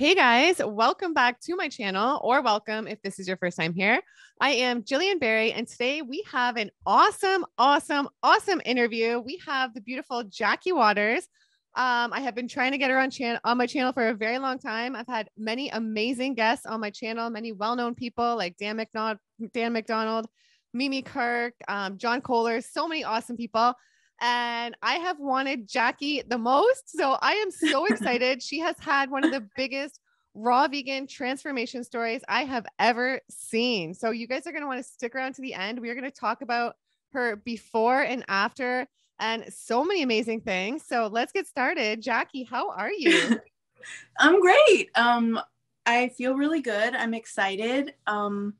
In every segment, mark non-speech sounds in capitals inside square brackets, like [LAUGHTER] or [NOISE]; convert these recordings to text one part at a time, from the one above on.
Hey guys, welcome back to my channel, or welcome if this is your first time here. I am Gillian Berry, and today we have an awesome, awesome, awesome interview. We have the beautiful Jacqui Waters. Um, I have been trying to get her on channel on my channel for a very long time. I've had many amazing guests on my channel, many well-known people like Dan McDonald, Dan McDonald, Mimi Kirk, um, John Kohler, so many awesome people and I have wanted Jacqui the most. So I am so [LAUGHS] excited. she has had one of the biggest raw vegan transformation stories I have ever seen. So you guys are going to want to stick around to the end. We are going to talk about her before and after and so many amazing things. So let's get started. Jacqui, how are you? [LAUGHS] I'm great. Um I feel really good. I'm excited. Um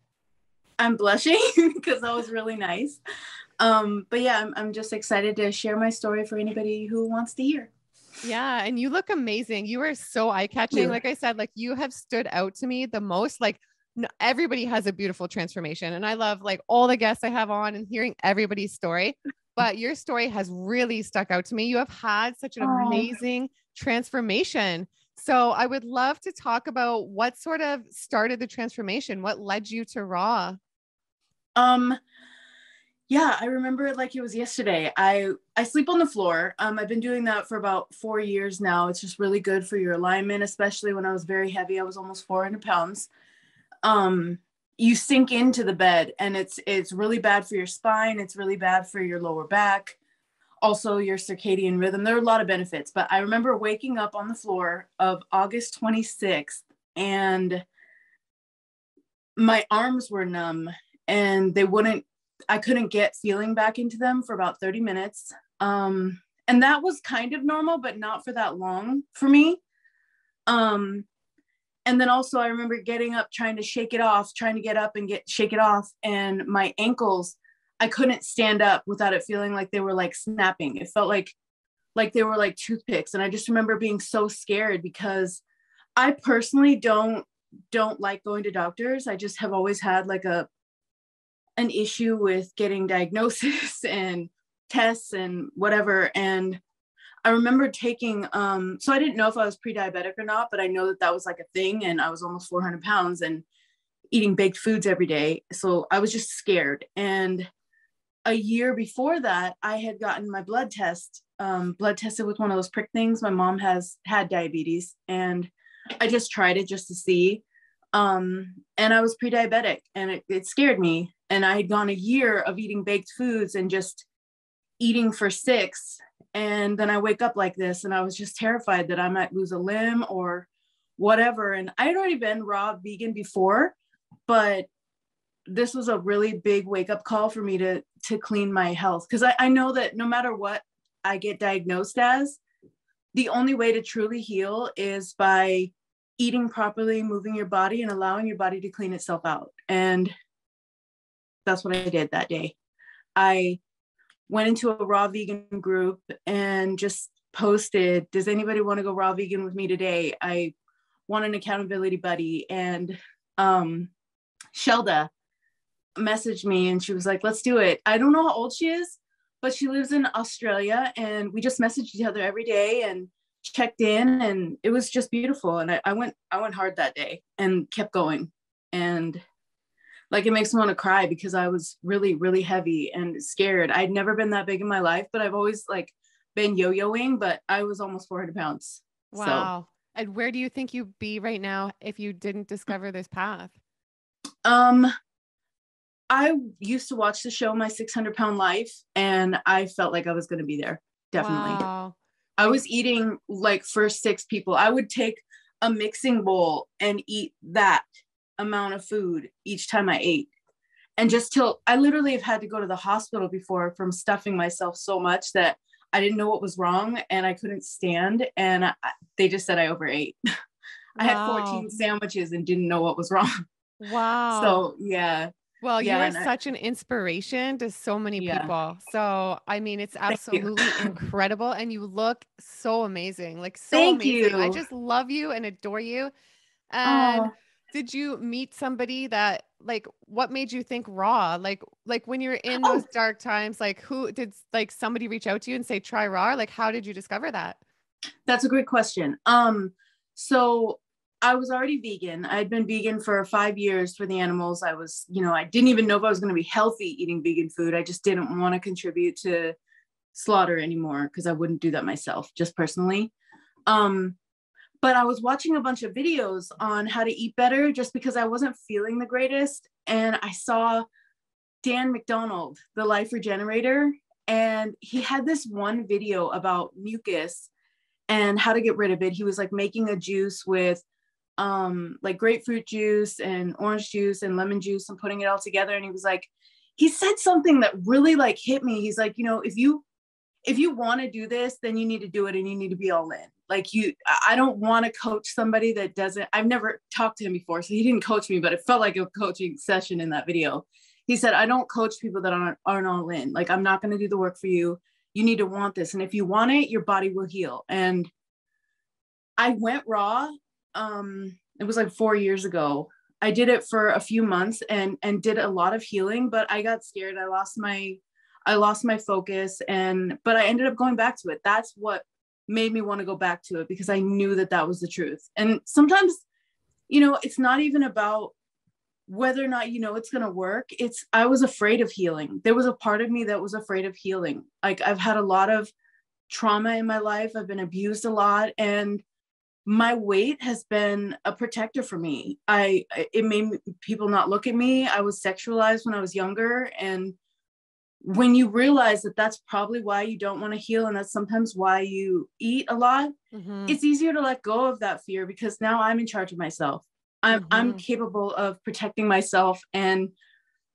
I'm blushing [LAUGHS] because that was really nice. Um, but yeah, I'm, I'm just excited to share my story for anybody who wants to hear. Yeah, and you look amazing. You are so eye catching. Like I said, like you have stood out to me the most. Like no, everybody has a beautiful transformation, and I love like all the guests I have on and hearing everybody's story. [LAUGHS] But your story has really stuck out to me. You have had such an oh. amazing transformation. So I would love to talk about what sort of started the transformation. What led you to Raw? Um, yeah, I remember it like it was yesterday. I I sleep on the floor. Um, I've been doing that for about four years now. It's just really good for your alignment, especially when I was very heavy. I was almost 400 pounds. Um, you sink into the bed, and it's it's really bad for your spine. It's really bad for your lower back, also your circadian rhythm. There are a lot of benefits, but I remember waking up on the floor of August 26th, and my arms were numb, and they wouldn't I couldn't get feeling back into them for about 30 minutes. Um, and that was kind of normal, but not for that long for me. Um, and then also I remember getting up, trying to shake it off, trying to get up and get shake it off. And my ankles, I couldn't stand up without it feeling like they were like snapping. It felt like like they were like toothpicks. And I just remember being so scared because I personally don't don't like going to doctors. I just have always had like a an issue with getting diagnosis [LAUGHS] and tests and whatever. And I remember taking, um, so I didn't know if I was pre diabetic or not, but I know that that was like a thing. And I was almost 400 pounds and eating baked foods every day. So I was just scared. And a year before that, I had gotten my blood test, um, blood tested with one of those prick things. My mom has had diabetes and I just tried it just to see. Um, and I was pre diabetic and it, it scared me and I had gone a year of eating baked foods and just eating for six. And then I wake up like this, and I was just terrified that I might lose a limb or whatever. And I had already been raw vegan before, but this was a really big wake up call for me to to clean my health because I, I know that no matter what I get diagnosed as, the only way to truly heal is by eating properly, moving your body, and allowing your body to clean itself out. And that's what I did that day. I went into a raw vegan group and just posted, Does anybody want to go raw vegan with me today? I want an accountability buddy. And um, Shelda messaged me and she was like, Let's do it. I don't know how old she is, but she lives in Australia and we just messaged each other every day and checked in and it was just beautiful. And I, I went, I went hard that day and kept going. And like it makes me want to cry because I was really, really heavy and scared. I'd never been that big in my life, but I've always like been yo-yoing, but I was almost 400 pounds. Wow. So. And where do you think you'd be right now if you didn't discover this path? Um, I used to watch the show My 600 Pound Life, and I felt like I was going to be there. Definitely. Wow. I was eating like for six people. I would take a mixing bowl and eat that amount of food each time I ate. And just till I literally have had to go to the hospital before from stuffing myself so much that I didn't know what was wrong and I couldn't stand. And I, they just said I overate. [LAUGHS] I had 14 sandwiches and didn't know what was wrong. [LAUGHS] Wow. So, yeah. Well, yeah, you are such I, an inspiration to so many yeah. people. So, I mean, it's absolutely [LAUGHS] incredible. And you look so amazing. Like, so Thank amazing. You. I just love you and adore you. And oh did you meet somebody that like what made you think raw like like when you're in those oh. dark times like who did like somebody reach out to you and say try raw like how did you discover that that's a great question um so I was already vegan. I had been vegan for five years for the animals. I was, you know, I didn't even know if I was going to be healthy eating vegan food. I just didn't want to contribute to slaughter anymore because I wouldn't do that myself, just personally. Um, but I was watching a bunch of videos on how to eat better just because I wasn't feeling the greatest. And I saw Dan McDonald, the Life Regenerator, and he had this one video about mucus and how to get rid of it. He was like making a juice with um like grapefruit juice and orange juice and lemon juice and putting it all together and he was like he said something that really like hit me. He's like, you know, if you if you want to do this, then you need to do it and you need to be all in. Like you, I don't want to coach somebody that doesn't, I've never talked to him before. So he didn't coach me, but it felt like a coaching session in that video. He said, I don't coach people that aren't, aren't all in. Like, I'm not going to do the work for you. You need to want this. And if you want it, your body will heal. And I went raw. Um, it was like four years ago. I did it for a few months and and did a lot of healing, but I got scared. I lost my I lost my focus and but I ended up going back to it. That's what made me want to go back to it because I knew that that was the truth. And sometimes you know, it's not even about whether or not you know it's going to work. It's I was afraid of healing. There was a part of me that was afraid of healing. Like I've had a lot of trauma in my life. I've been abused a lot and my weight has been a protector for me. I it made people not look at me. I was sexualized when I was younger and when you realize that that's probably why you don't want to heal and that's sometimes why you eat a lot mm-hmm. it's easier to let go of that fear because now i'm in charge of myself i'm mm-hmm. i'm capable of protecting myself and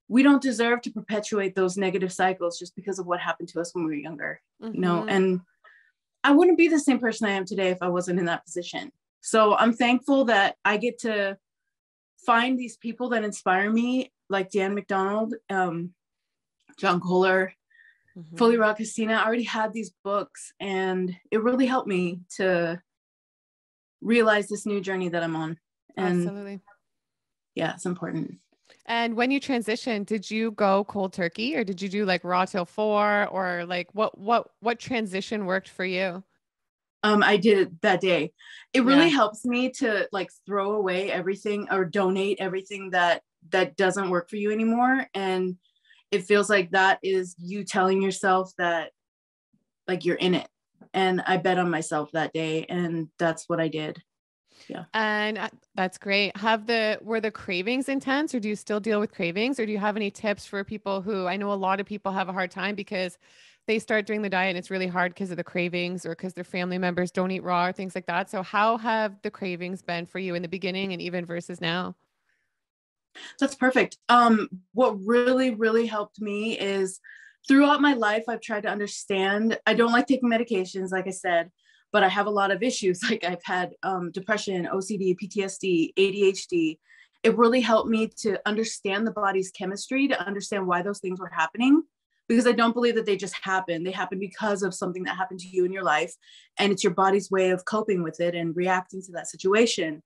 we don't deserve to perpetuate those negative cycles just because of what happened to us when we were younger mm-hmm. you know mm-hmm. and i wouldn't be the same person i am today if i wasn't in that position so i'm thankful that i get to find these people that inspire me like dan mcdonald um, John Kohler, mm-hmm. Fully Raw Kristina. I already had these books, and it really helped me to realize this new journey that I'm on. And Absolutely. Yeah, it's important. And when you transitioned, did you go cold turkey or did you do like raw till four or like what what what transition worked for you? Um, I did it that day. It really yeah. helps me to like throw away everything or donate everything that that doesn't work for you anymore and it feels like that is you telling yourself that like you're in it. And i bet on myself that day and that's what i did. Yeah. And uh, that's great. Have the were the cravings intense or do you still deal with cravings? Or do you have any tips for people who i know a lot of people have a hard time because they start doing the diet and it's really hard because of the cravings or because their family members don't eat raw or things like that. So how have the cravings been for you in the beginning and even versus now that's perfect. Um, what really, really helped me is throughout my life, I've tried to understand. I don't like taking medications, like I said, but I have a lot of issues. [LAUGHS] Like I've had um, depression, OCD, PTSD, ADHD. It really helped me to understand the body's chemistry, to understand why those things were happening. Because I don't believe that they just happen. They happen because of something that happened to you in your life. And it's your body's way of coping with it and reacting to that situation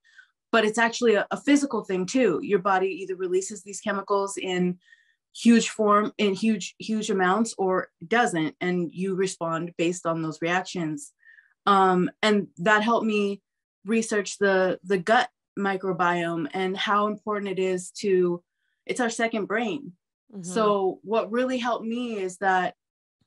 but it's actually a, a physical thing too. Your body either releases these chemicals in huge form in huge huge amounts or doesn't and you respond based on those reactions um, and that helped me research the the gut microbiome and how important it is to it's our second brain mm-hmm. so what really helped me is that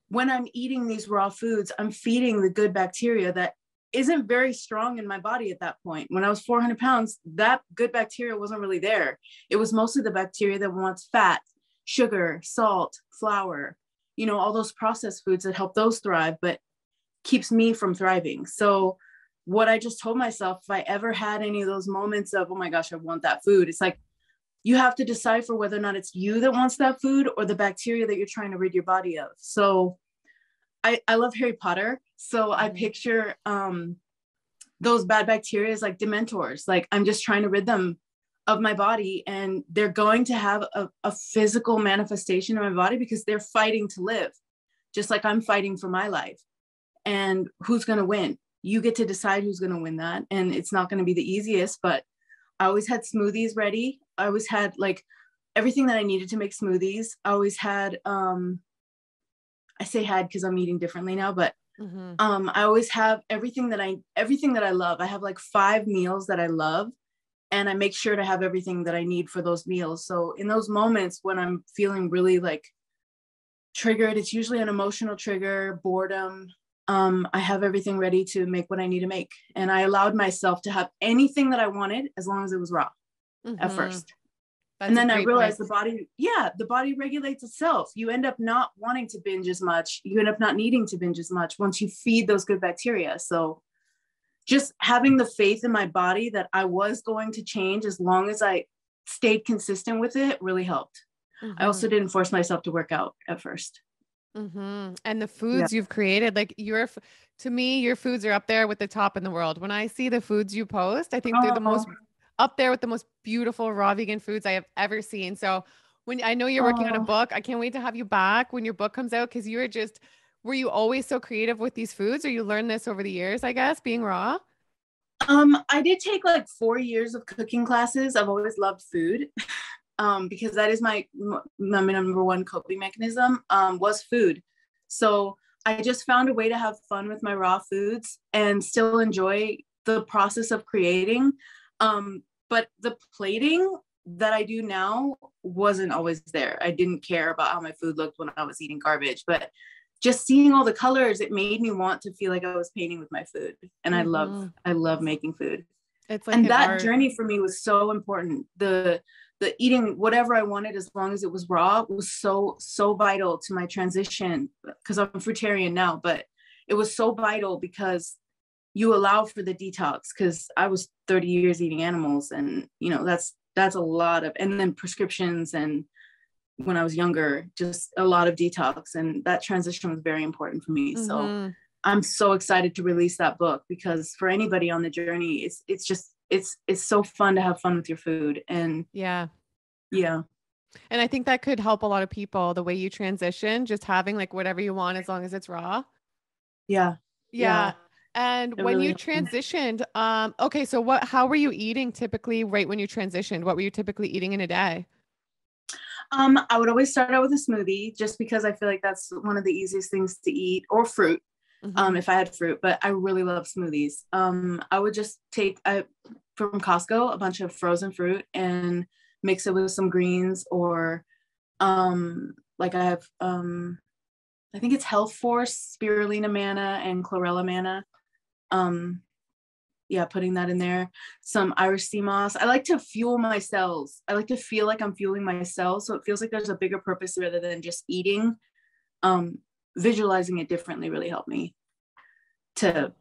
when i'm eating these raw foods i'm feeding the good bacteria that isn't very strong in my body at that point. When I was 400 pounds, that good bacteria wasn't really there. It was mostly the bacteria that wants fat, sugar, salt, flour, you know, all those processed foods that help those thrive, but keeps me from thriving. So, what I just told myself, if I ever had any of those moments of, oh my gosh, I want that food, it's like you have to decipher whether or not it's you that wants that food or the bacteria that you're trying to rid your body of. So, I, I love Harry Potter. So I mm-hmm. picture um, those bad bacteria as like dementors. Like I'm just trying to rid them of my body and they're going to have a, a physical manifestation in my body because they're fighting to live, just like I'm fighting for my life. And who's going to win? You get to decide who's going to win that. And it's not going to be the easiest, but I always had smoothies ready. I always had like everything that I needed to make smoothies. I always had um I say had because I'm eating differently now, but mm-hmm. um, I always have everything that I everything that I love. I have like five meals that I love and I make sure to have everything that I need for those meals. So in those moments when I'm feeling really like triggered, it's usually an emotional trigger, boredom. Um, I have everything ready to make what I need to make. And I allowed myself to have anything that I wanted as long as it was raw mm-hmm. at first. That's and then I realized the body, yeah, the body regulates itself. You end up not wanting to binge as much. You end up not needing to binge as much once you feed those good bacteria. So just having the faith in my body that I was going to change as long as I stayed consistent with it really helped. Mm-hmm. I also mm-hmm. didn't force myself to work out at 1st mm-hmm. And the foods yeah. you've created, like your, to me, your foods are up there with the top in the world. When I see the foods you post, I think they're the most up there with the most beautiful raw vegan foods I have ever seen. So when I know you're working on a book, I can't wait to have you back when your book comes out because you are just were you always so creative with these foods or you learned this over the years, I guess, being raw? Um, I did take like four years of cooking classes. I've always loved food. [LAUGHS] Um, because that is my, my number one coping mechanism um, was food. So I just found a way to have fun with my raw foods and still enjoy the process of creating. Um, but the plating that I do now wasn't always there. I didn't care about how my food looked when I was eating garbage, but just seeing all the colors it made me want to feel like i was painting with my food and mm-hmm. i love i love making food like and that art. journey for me was so important the the eating whatever i wanted as long as it was raw was so so vital to my transition because i'm a fruitarian now but it was so vital because you allow for the detox because i was 30 years eating animals and you know that's that's a lot of and then prescriptions and when I was younger, just a lot of detox. And that transition was very important for me. Mm-hmm. So I'm so excited to release that book because for anybody on the journey, it's it's just it's it's so fun to have fun with your food. And yeah. Yeah. And I think that could help a lot of people the way you transition, just having like whatever you want as long as it's raw. Yeah. Yeah. yeah. And it when really you transitioned, um, okay, so what how were you eating typically right when you transitioned? What were you typically eating in a day? Um, I would always start out with a smoothie just because I feel like that's one of the easiest things to eat or fruit. Mm-hmm. Um, if I had fruit, but I really love smoothies. Um, I would just take a, from Costco a bunch of frozen fruit and mix it with some greens or um, like I have um, I think it's Health Force, spirulina manna, and chlorella manna. Um, yeah, putting that in there. Some Irish sea moss. I like to fuel my cells. I like to feel like I'm fueling my cells. So it feels like there's a bigger purpose rather than just eating. Um, visualizing it differently really helped me to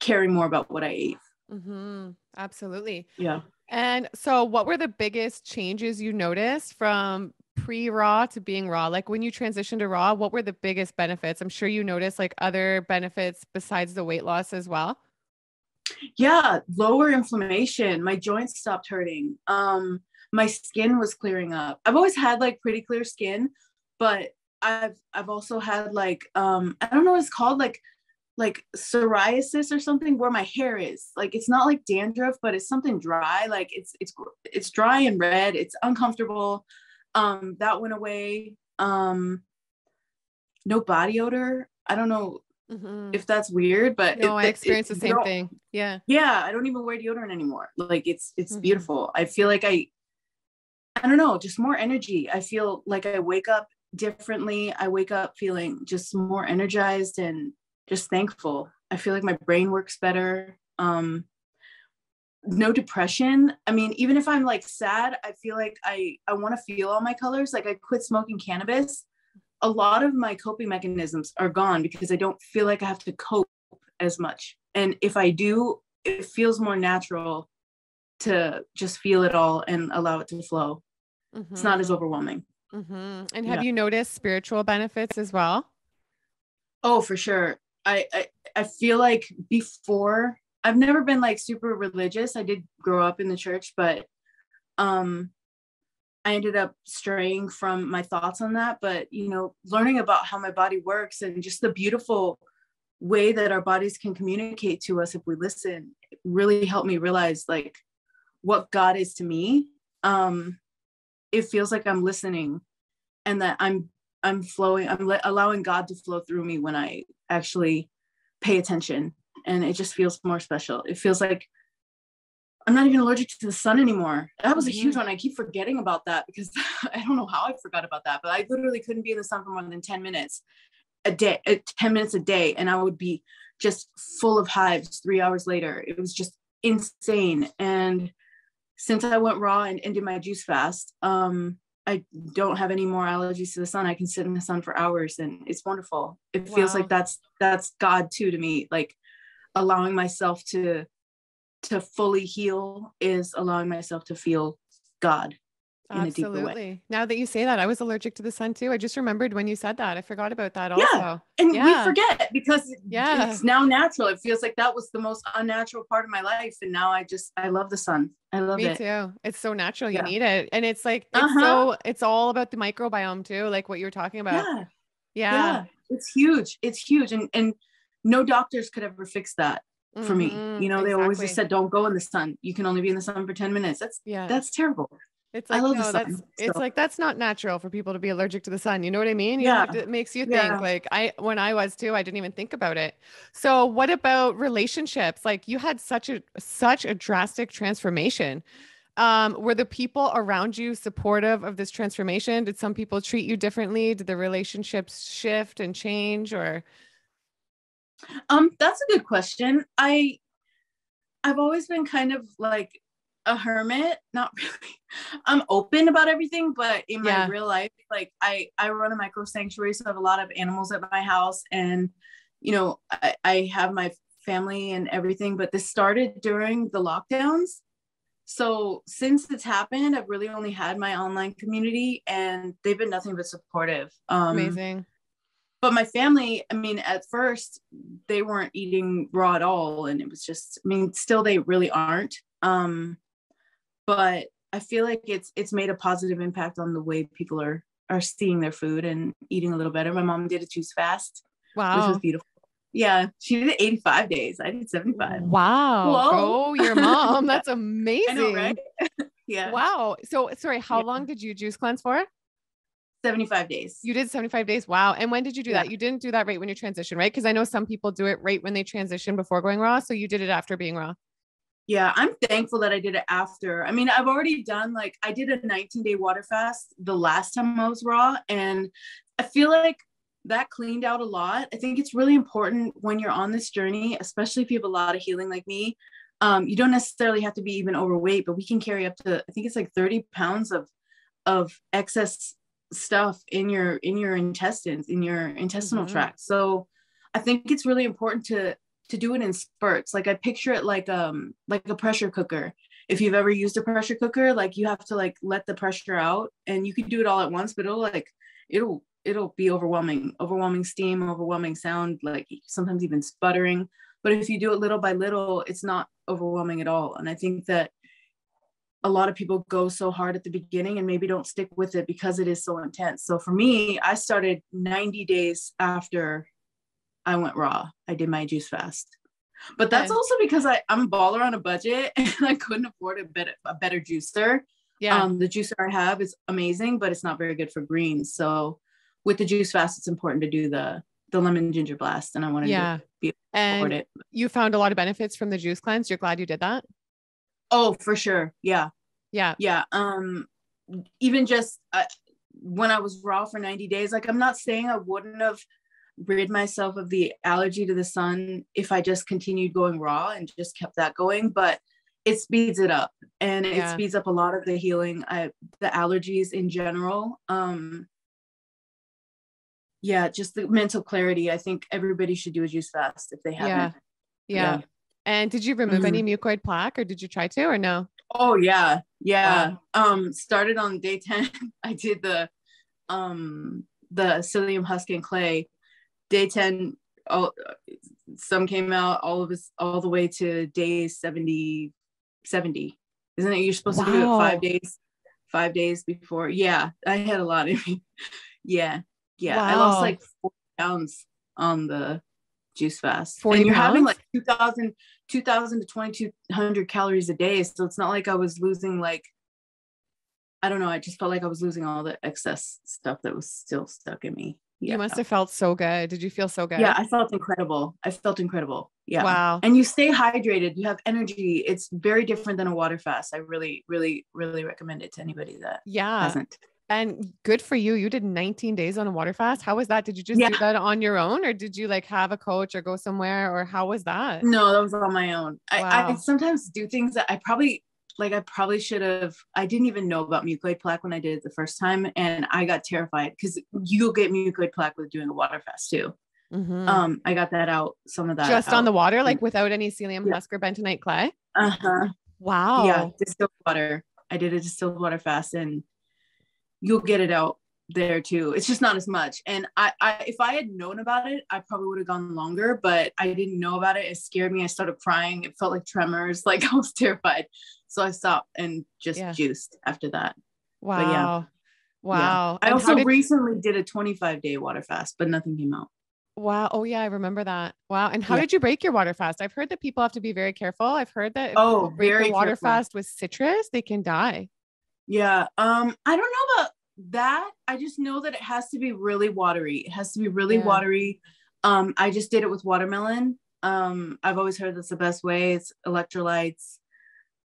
care more about what I ate. Mm-hmm. Absolutely. Yeah. And so, what were the biggest changes you noticed from pre raw to being raw? Like when you transitioned to raw, what were the biggest benefits? I'm sure you noticed like other benefits besides the weight loss as well. Yeah lower inflammation. My joints stopped hurting. Um my skin was clearing up. I've always had like pretty clear skin but i've i've also had like um i don't know what it's called like like psoriasis or something where my hair is. Like it's not like dandruff but it's something dry. Like it's it's it's dry and red. It's uncomfortable um that went away um no body odor i don't know mm-hmm. if that's weird, but no, it, I experienced it, the same thing. Yeah. Yeah. I don't even wear deodorant anymore. Like it's, it's mm-hmm. beautiful. I feel like I, I don't know, just more energy. I feel like I wake up differently. I wake up feeling just more energized and just thankful. I feel like my brain works better. Um, no depression. I mean, even if I'm like sad, I feel like I I want to feel all my colors. Like I quit smoking cannabis a lot of my coping mechanisms are gone because I don't feel like I have to cope as much. And if I do, it feels more natural to just feel it all and allow it to flow. Mm-hmm. It's not as mm-hmm. overwhelming. Mm-hmm. And have yeah. you noticed spiritual benefits as well? Oh, for sure. I, I I feel like before I've never been like super religious. I did grow up in the church, but um I ended up straying from my thoughts on that. But, you know, learning about how my body works and just the beautiful way that our bodies can communicate to us if we listen really helped me realize like what God is to me. Um, it feels like I'm listening and that I'm I'm flowing, I'm le- allowing God to flow through me when I actually pay attention. And it just feels more special. It feels like I'm not even allergic to the sun anymore. That was a huge Mhm. one. I keep forgetting about that because [LAUGHS] I don't know how I forgot about that, but I literally couldn't be in the sun for more than 10 minutes a day, uh, 10 minutes a day. And I would be just full of hives three hours later. It was just insane. And since I went raw and ended my juice fast, um, I don't have any more allergies to the sun. I can sit in the sun for hours and it's wonderful. It feels like that's that's God too to me. Like allowing myself to to fully heal is allowing myself to feel God in a deeper way. Absolutely. Now that you say that, I was allergic to the sun too. I just remembered when you said that. I forgot about that also. Yeah. And Yeah. we forget because Yeah. it's now natural. It feels like that was the most unnatural part of my life. And now I just I love the sun. I love Me it. too. It's so natural. You Yeah. need it. And it's like, it's Uh-huh. so, it's all about the microbiome too, like what you were talking about. Yeah. Yeah. Yeah. It's huge. It's huge. And and no doctors could ever fix that for me. Mhm. You know, they always just said, Don't go in the sun. You can only be in the sun for 10 minutes. That's yeah. that's terrible. It's I like, love the no, that's, sun, it's like, that's not natural for people to be allergic to the sun. You know what I mean? You know, Yeah. It makes you Yeah. think like I, when I was too, I didn't even think about it. So what about relationships? Like you had such a, such a drastic transformation. Um, were the people around you supportive of this transformation? Did some people treat you differently? Did the relationships shift and change or? Um, that's a good question. I I've always been kind of like a hermit, not [LAUGHS] really. I'm open about everything, but in my real life, like I I run a micro sanctuary, so I have a lot of animals at my house, and you know I, I have my family and everything. But this started during the lockdowns, so since it's happened, I've really only had my online community, and they've been nothing but supportive. Um, Amazing. But my family i mean at first they weren't eating raw at all and it was just i mean still they really aren't um but i feel like it's it's made a positive impact on the way people are are seeing their food and eating a little better my mom did a juice fast wow which was beautiful yeah she did 85 days i did 75 Wow. Whoa. Oh, your mom. [LAUGHS] That's amazing. know right [LAUGHS] yeah Wow. So sorry, how Yeah. long did you juice cleanse for? 75 days You did 75 days. Wow. And when did you do Yeah. that? You didn't do that right when you transition, right? Because I know some people do it right when they transition before going raw. So you did it after being raw. Yeah, I'm thankful that I did it after. I mean, I've already done like I did a 19 day water fast the last time I was raw, and I feel like that cleaned out a lot. I think it's really important when you're on this journey, especially if you have a lot of healing like me. Um, you don't necessarily have to be even overweight, but we can carry up to I think it's like 30 pounds of of excess stuff in your in your intestines, in your intestinal Mhm. tract. So I think it's really important to to do it in spurts. Like I picture it like um like a pressure cooker. If you've ever used a pressure cooker, like you have to like let the pressure out and you can do it all at once, but it'll like it'll it'll be overwhelming, overwhelming steam, overwhelming sound, like sometimes even sputtering. But if you do it little by little, it's not overwhelming at all. And I think that a lot of people go so hard at the beginning and maybe don't stick with it because it is so intense. So for me, I started 90 days after I went raw. I did my juice fast. But that's Okay. also because I, I'm a baller on a budget [LAUGHS] and I couldn't afford a better a better juicer. Yeah. Um, the juicer I have is amazing, but it's not very good for greens. So with the juice fast, it's important to do the the lemon ginger blast, and I wanted yeah. to be able to afford And it. you found a lot of benefits from the juice cleanse. You're glad you did that? Oh, for sure. Yeah. Yeah. yeah um even just uh, when i was raw for 90 days like i'm not saying i wouldn't have rid myself of the allergy to the sun if i just continued going raw and just kept that going but it speeds it up and it Yeah. speeds up a lot of the healing i the allergies in general um yeah just the mental clarity i think everybody should do a juice fast if they haven't Yeah. Yeah. And did you remove any mucoid plaque or did you try to or no? Oh yeah, yeah. Um, started on day ten. [LAUGHS] I did the um the psyllium husk and clay. Day ten, all some came out. All of us, all the way to day 70, 70. Isn't it? You're supposed to do it five days, five days before. Yeah, I had a lot of. [LAUGHS] yeah, yeah. I lost like four pounds on the juice fast. 40 and you're having like 2000 2000 to 2200 calories a day so it's not like i was losing like i don't know i just felt like i was losing all the excess stuff that was still stuck in me Yeah. You must have felt so good. Did you feel so good? Yeah, I felt incredible. I felt incredible. Yeah. Wow. And you stay hydrated. You have energy. It's very different than a water fast. I really, really, really recommend it to anybody that Yeah. hasn't. And good for you. You did 19 days on a water fast. How was that? Did you just Yeah. do that on your own or did you like have a coach or go somewhere or how was that? No, that was on my own. I, I sometimes do things that I probably like I probably should have I didn't even know about mucoid plaque when I did it the first time and I got terrified because you'll get mucoid plaque with doing a water fast too. Mhm. Um I got that out some of that just on the water, like without any psyllium Yeah. husk or bentonite clay. uh-huh. Wow. Yeah, distilled water. I did a distilled water fast and you'll get it out there too. It's just not as much. And I, I if I had known about it, I probably would have gone longer, but I didn't know about it. It scared me. I started crying. It felt like tremors. [LAUGHS] Like I was terrified. So I stopped and just Yeah. juiced after that. Wow. yeah. Wow. I And also did- recently did a 25 day water fast, but nothing came out. wow. Oh yeah, I remember that. Wow. And how Yeah. did you break your water fast? I've heard that people have to be very careful. I've heard that if Oh, break very the water careful. fast with citrus, they can die. Yeah. Um, I don't know about that. I just know that it has to be really watery. It has to be really Yeah. watery. Um, I just did it with watermelon. Um, I've always heard that's the best way. It's electrolytes.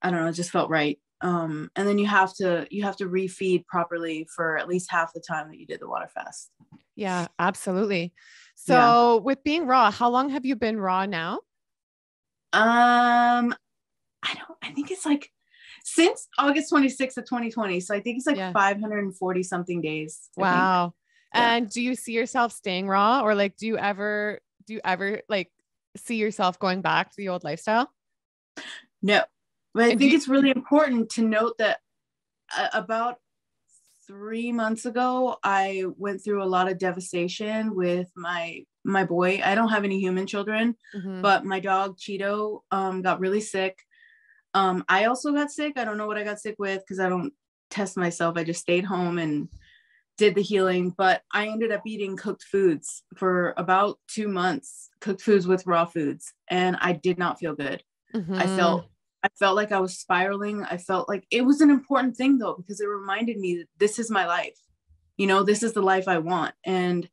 I don't know, it just felt right. Um, and then you have to you have to refeed properly for at least half the time that you did the water fast. Yeah, absolutely. So Yeah. with being raw, how long have you been raw now? Um, I don't I think it's like since August 26th of 2020. So I think it's like Yeah. 540 something days. I. Wow. Yeah. And do you see yourself staying raw or like do you ever do you ever like see yourself going back to the old lifestyle? No, but I And think you- it's really important to note that uh, about three months ago, I went through a lot of devastation with my my boy. I don't have any human children, Mhm. but my dog Cheeto um, got really sick. Um, I also got sick. I don't know what I got sick with because I don't test myself. I just stayed home and did the healing. But I ended up eating cooked foods for about two months, cooked foods with raw foods, and I did not feel good. I Mhm. felt I felt like I was spiraling. I felt like it was an important thing though because it reminded me that this is my life. You know, this is the life I want. And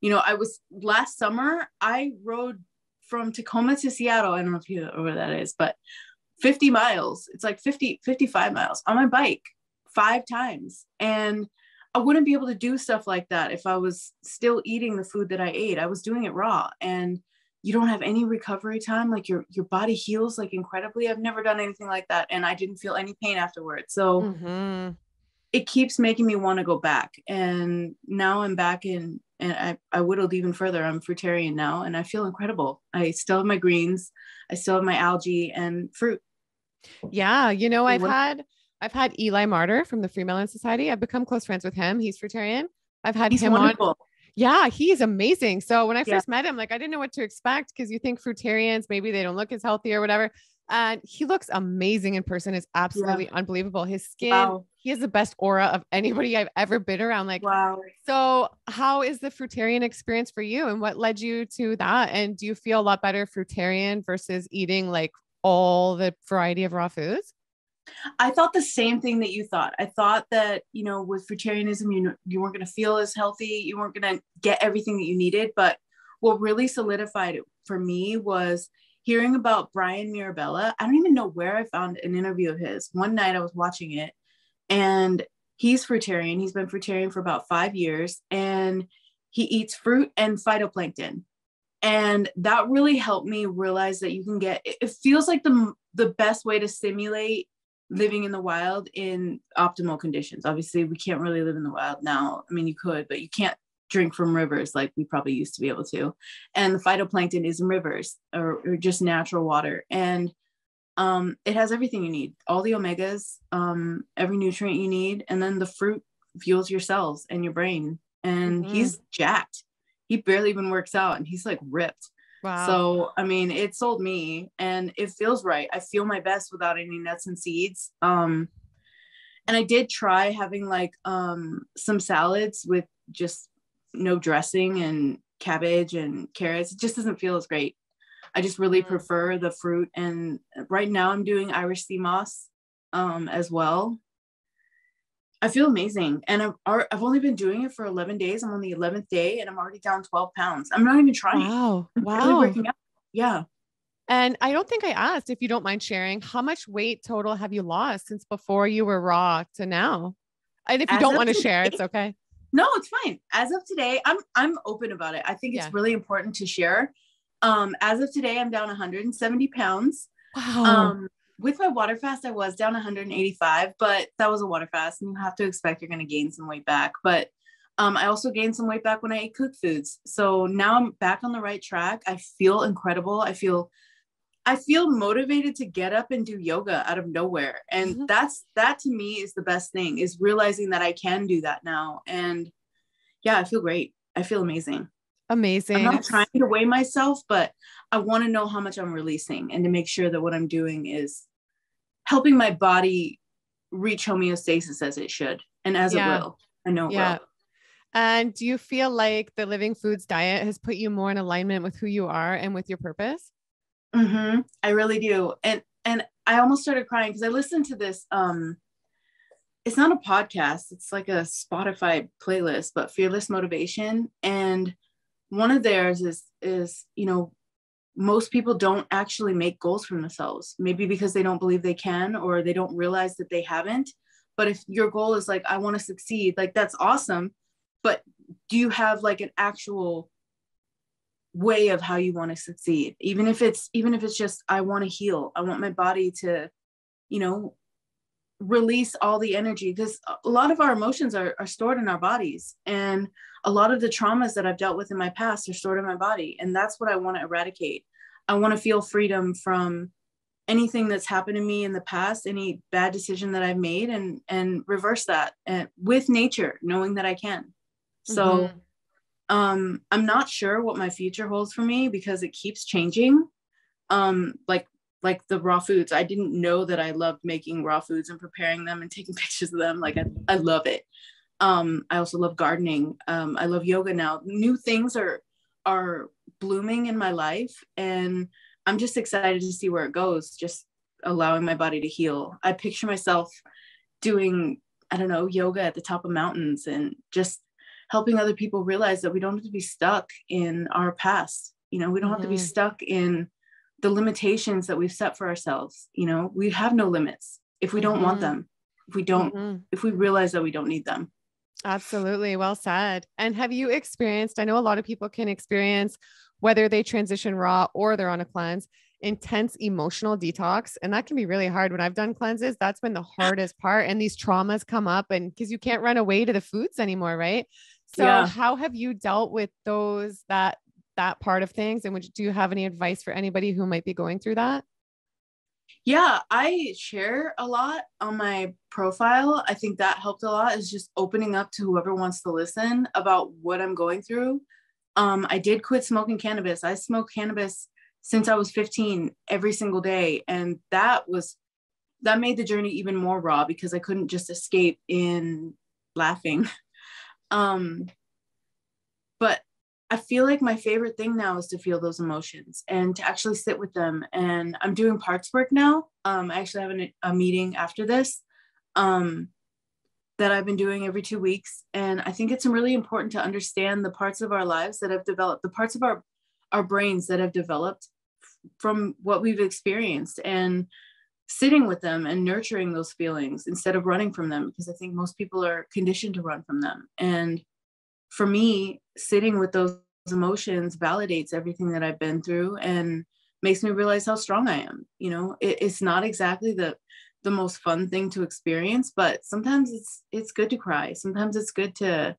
you know, I was last summer I rode from Tacoma to Seattle. I don't know if you know where that is, but 50 miles. It's like 50 55 miles on my bike five times. And I wouldn't be able to do stuff like that if I was still eating the food that I ate. I was doing it raw. And you don't have any recovery time. Like your your body heals like incredibly. I've never done anything like that. And i didn't feel any pain afterwards. So Mhm. it keeps making me want to go back. And now i'm back in and I, I whittled even further. I'm fruitarian now and i feel incredible. I still have my greens. I still have my algae and fruit Yeah, you know, I've had I've had Eli Martyr from the Free Melon Society. I've become close friends with him. He's fruitarian. I've had he's him on. wonderful Yeah, he's amazing. So when I Yeah. first met him, like I didn't know what to expect because you think fruitarians maybe they don't look as healthy or whatever. And he looks amazing in person. It's absolutely unbelievable. His skin, wow he has the best aura of anybody I've ever been around. Like, wow so how is the fruitarian experience for you and what led you to that? And do you feel a lot better fruitarian versus eating like all the variety of raw foods? I thought the same thing that you thought. I thought that, you know, with fruitarianism, you you weren't going to feel as healthy. You weren't going to get everything that you needed. But what really solidified it for me was hearing about Brian Mirabella. I don't even know where I found an interview of his. One night I was watching it and he's fruitarian. He's been fruitarian for about five years and he eats fruit and phytoplankton. And that really helped me realize that you can get, it feels like the, the best way to simulate living in the wild in optimal conditions. Obviously, we can't really live in the wild now. I mean, you could, but you can't drink from rivers like we probably used to be able to. And the phytoplankton is in rivers or, or just natural water. And um, it has everything you need all the omegas, um, every nutrient you need. And then the fruit fuels your cells and your brain. And Mhm. he's jacked. He barely even works out and he's like ripped. Wow. So, I mean, it sold me and it feels right. I feel my best without any nuts and seeds. Um, and I did try having like um, some salads with just no dressing and cabbage and carrots. It just doesn't feel as great. I just really Mm. prefer the fruit. And right now I'm doing Irish sea moss um, as well. I feel amazing. And I've, I've only been doing it for 11 days. I'm on the 11th day and I'm already down 12 pounds. I'm not even trying. Wow. [LAUGHS] Wow. Really. Yeah. And I don't think I asked if you don't mind sharing, how much weight total have you lost since before you were raw to now? And if you As don't want to share, it's okay. No, it's fine. As of today, I'm I'm open about it. I think it's yeah. really important to share. Um, as of today, I'm down 170 pounds. Wow. Um, with my water fast, I was down 185, but that was a water fast, and you have to expect you're going to gain some weight back. But um, I also gained some weight back when I ate cooked foods. So now I'm back on the right track. I feel incredible. I feel I feel motivated to get up and do yoga out of nowhere. And mm-hmm. that's that to me is the best thing is realizing that I can do that now. And yeah, I feel great. I feel amazing. Amazing. I'm not trying to weigh myself, but I want to know how much I'm releasing and to make sure that what I'm doing is helping my body reach homeostasis as it should and as yeah. it will. I know it yeah. will. And do you feel like the Living Foods diet has put you more in alignment with who you are and with your purpose? Mm-hmm. I really do. And and I almost started crying because I listened to this. Um, it's not a podcast, it's like a Spotify playlist, but Fearless Motivation. And one of theirs is is, you know, most people don't actually make goals for themselves, maybe because they don't believe they can or they don't realize that they haven't. But if your goal is like, I want to succeed, like that's awesome. But do you have like an actual way of how you want to succeed? Even if it's even if it's just I want to heal. I want my body to, you know, release all the energy because a lot of our emotions are, are stored in our bodies and a lot of the traumas that i've dealt with in my past are stored in my body and that's what i want to eradicate. I want to feel freedom from anything that's happened to me in the past any bad decision that i've made and and reverse that and with nature knowing that i can. So mm-hmm. um i'm not sure what my future holds for me because it keeps changing. Um like like the raw foods. I didn't know that I loved making raw foods and preparing them and taking [LAUGHS] pictures of them. Like I, I love it. Um, I also love gardening. Um, I love yoga now. New things are are blooming in my life, and I'm just excited to see where it goes. Just allowing my body to heal. I picture myself doing I don't know yoga at the top of mountains and just helping other people realize that we don't have to be stuck in our past. You know, we don't mm-hmm. have to be mm-hmm. stuck in the limitations that we've set for ourselves you know we have no limits if we don't mm-hmm. want them if we don't mm-hmm. if we realize that we don't need them absolutely well said and have you experienced i know a lot of people can experience whether they transition raw or they're on a cleanse intense emotional detox and that can be really hard when i've done cleanses that's been the [LAUGHS] hardest part and these traumas come up and because you can't run away to the foods anymore right so yeah. how have you dealt with those that that part of things and would do you have any advice for anybody who might be going through that? Yeah i share a lot on my profile. I think that helped a lot is just opening up to whoever wants to listen about what i'm going through. Um, i did quit smoking cannabis. I smoked cannabis since i was 15 every single day and that was that made the journey even more raw because i couldn't just escape in laughing. [LAUGHS] Um but I feel like my favorite thing now is to feel those emotions and to actually sit with them. And I'm doing parts work now. Um, I actually have an, a meeting after this um, that I've been doing every two weeks. And I think it's really important to understand the parts of our lives that have developed, the parts of our, our brains that have developed from what we've experienced and sitting with them and nurturing those feelings instead of running from them because I think most people are conditioned to run from them. And for me, sitting with those emotions validates everything that I've been through and makes me realize how strong I am. You know, it, it's not exactly the the most fun thing to experience, but sometimes it's it's good to cry. Sometimes it's good to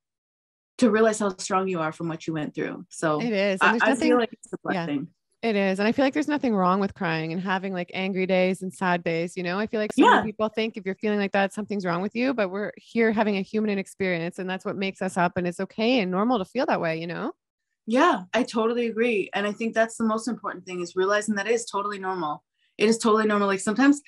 to realize how strong you are from what you went through. So it is. I, nothing, I feel like it's a blessing. Yeah. It is. And I feel like there's nothing wrong with crying and having like angry days and sad days. You know, I feel like so yeah. many people think if you're feeling like that, something's wrong with you, but we're here having a human experience and that's what makes us up. And it's okay and normal to feel that way, you know? Yeah, I totally agree. And I think that's the most important thing is realizing that it is totally normal. It is totally normal. Like sometimes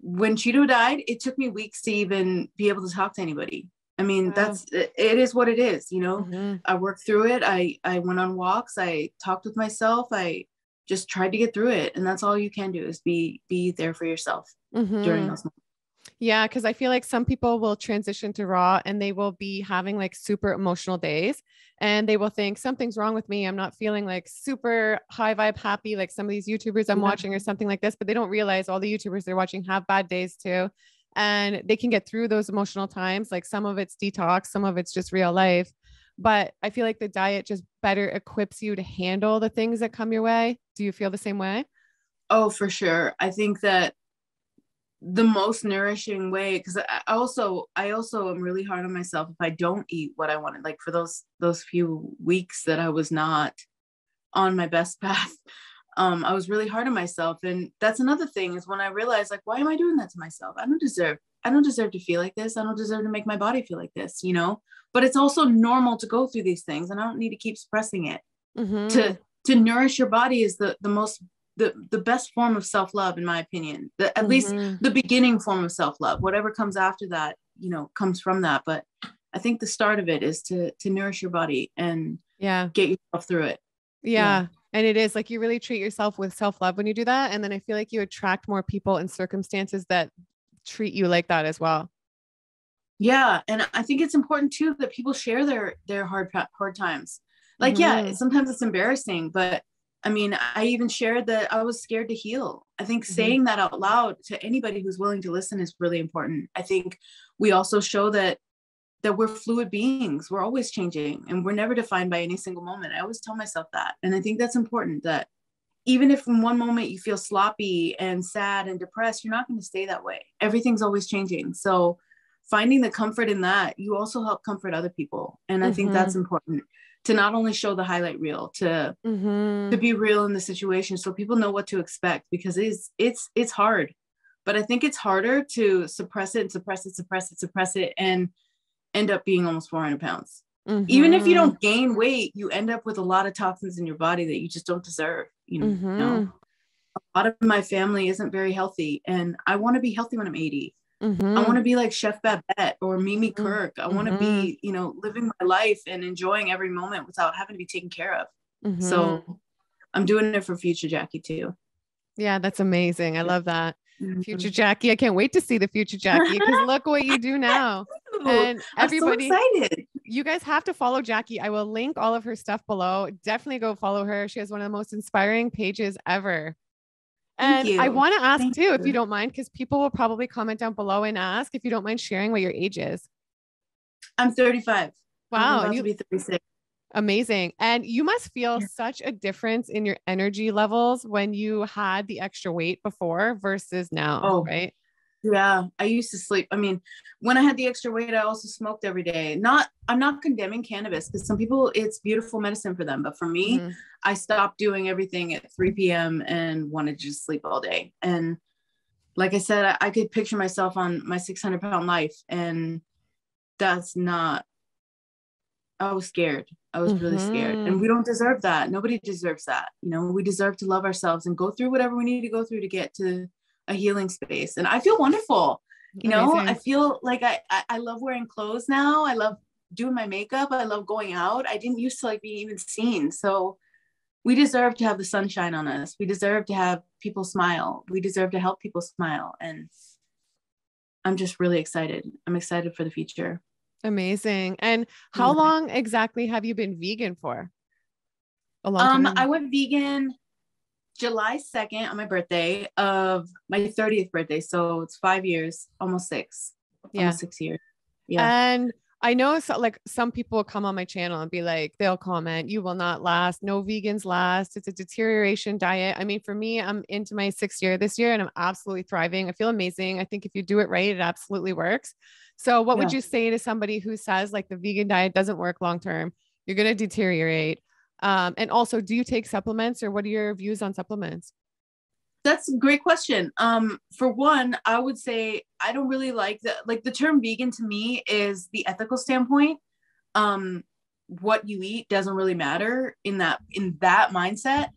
when Cheeto died, it took me weeks to even be able to talk to anybody. I mean, wow. that's it is what it is, you know. Mm-hmm. I worked through it. I I went on walks. I talked with myself. I just tried to get through it and that's all you can do is be be there for yourself mm-hmm. during those moments Yeah, because I feel like some people will transition to raw and they will be having like super emotional days and they will think something's wrong with me. I'm not feeling like super high vibe happy like some of these YouTubers I'm yeah. watching or something like this, but they don't realize all the YouTubers they're watching have bad days too. And they can get through those emotional times. Like some of it's detox, some of it's just real life. But I feel like the diet just better equips you to handle the things that come your way. Do you feel the same way? Oh, for sure. I think that the most nourishing way because I also I also am really hard on myself if I don't eat what I wanted. Like for those those few weeks that I was not on my best [LAUGHS] path, um, I was really hard on myself. And that's another thing is when I realized like, why am I doing that to myself? I don't deserve I don't deserve to feel like this. I don't deserve to make my body feel like this, you know. But it's also normal to go through these things, and I don't need to keep suppressing it. Mm-hmm. To to nourish your body is the the most the the best form of self-love in my opinion the, at mm-hmm. least the beginning form of self-love whatever comes after that you know comes from that but i think the start of it is to to nourish your body and yeah get yourself through it yeah. yeah. And it is like you really treat yourself with self love when you do that. And then I feel like you attract more people and circumstances that treat you like that as well. Yeah. And I think it's important too that people share their their hard hard times. Like, mm-hmm. yeah, sometimes it's embarrassing, but I mean, I even shared that I was scared to heal. I think mm-hmm. saying that out loud to anybody who's willing to listen is really important. I think we also show that that we're fluid beings. We're always changing and we're never defined by any single moment. I always tell myself that. And I think that's important that even if in one moment you feel sloppy and sad and depressed, you're not going to stay that way. Everything's always changing. So finding the comfort in that, you also help comfort other people. And I mm-hmm. think that's mm-hmm. important to not only show the highlight reel to mm-hmm. to be real in the situation so people know what to expect because it's it's it's hard but i think it's harder to suppress it and suppress it suppress it suppress it and end up being almost 400 pounds mm-hmm. even if you mm-hmm. don't gain weight you end up with a lot of toxins in your body that you just don't deserve you know, mm-hmm. you know? a lot of my family isn't very healthy and i want to be healthy when i'm 80 Mm-hmm. I want to be like Chef Babette or Mimi mm-hmm. Kirk. I want to mm-hmm. be, you know, living my life and enjoying every moment without having to be taken care of. Mm-hmm. So I'm doing it for future Jacqui too. Yeah, that's amazing. I love that. Mm-hmm. Future Jacqui. I can't wait to see the future Jacqui because look what you do now. [LAUGHS] And everybody, so excited. You guys have to follow Jacqui. I will link all of her stuff below. Definitely go follow her. She has one of the most inspiring pages ever. And I want to ask Thank too, you. if you don't mind, because people will probably comment down below and ask if you don't mind sharing what your age is. I'm 35. Wow. I'm you be 36. Amazing. And you must feel yeah. such a difference in your energy levels when you had the extra weight before versus now, oh, right? Yeah, I used to sleep. I mean, when I had the extra weight, I also smoked every day. Not, I'm not condemning cannabis because some people it's beautiful medicine for them, but for me, mm-hmm. I stopped doing everything at 3 p.m. and wanted to just sleep all day. And like I said, I, I could picture myself on my 600 pound life, and that's not. I was scared. I was mm-hmm. really scared, and mm-hmm. we don't deserve that. Nobody deserves that. You know, we deserve to love ourselves and go through whatever we need to go through to get to a healing space and i feel wonderful. You know i feel like I, I i love wearing clothes now. I love doing my makeup. I love going out. I didn't used to like being even seen. So we deserve to have the sunshine on us. We deserve to have people smile. We deserve to help people smile. And i'm just really excited. I'm excited for the future. Amazing. And how mm-hmm. long exactly have you been vegan for? A long um i went vegan July 2nd on my birthday of my 30th birthday. So it's five years, almost six. Yeah. Almost six years. Yeah. And I know so, like some people come on my channel and be like, they'll comment, you will not last. No vegans last. It's a deterioration diet. I mean, for me, I'm into my sixth year this year and I'm absolutely thriving. I feel amazing. I think if you do it right, it absolutely works. So, what yeah. would you say to somebody who says like the vegan diet doesn't work long term? You're going to deteriorate. Um, and also, do you take supplements or what are your views on supplements? That's a great question. Um, for one, I would say I don't really like the like the term vegan to me is the ethical standpoint. Um, what you eat doesn't really matter in that in that mindset.